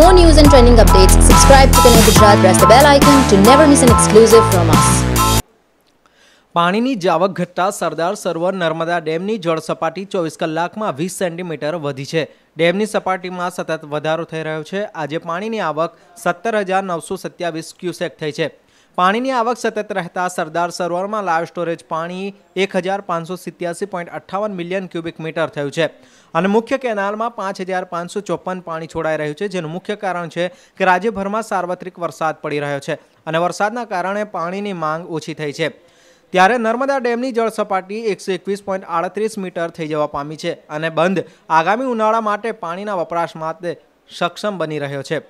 more news and trending updates, subscribe to Connect Gujarat, press the bell icon to never miss an exclusive from us. પાણીની જાવક ઘટતા સરદાર સરોવર નર્મદા ડેમની જળ સપાટી ચોવીસ કલાકમાં વીસ સેન્ટીમીટર વધી છે. ડેમની સપાટીમાં સતત વધારો થઈ રહ્યો છે. આજે પાણીની આવક સત્તર હજાર નવસો સત્યાવીસ ક્યુસેક થઈ છે. પાણીની આવક સતત રહેતા સરદાર સરોવરમાં લાઈવ સ્ટોરેજ પાણી એક હજાર પાંચસો સિત્યાસી પોઈન્ટ અઠ્ઠાવન મિલિયન ક્યુબિક મીટર થયું છે. અને મુખ્ય કેનાલમાં પાંચ હજાર પાંચસો ચોપન પાણી છોડાઈ રહ્યું છે, જેનું મુખ્ય કારણ છે કે રાજ્યભરમાં સાર્વત્રિક વરસાદ પડી રહ્યો છે અને વરસાદના કારણે પાણીની માંગ ઓછી થઈ છે. ત્યારે નર્મદા ડેમની જળ સપાટી એકસો એકવીસ પોઈન્ટ આડત્રીસ મીટર થઈ જવા પામી છે અને બંધ આગામી ઉનાળા માટે પાણીના વપરાશ માટે સક્ષમ બની રહ્યો છે.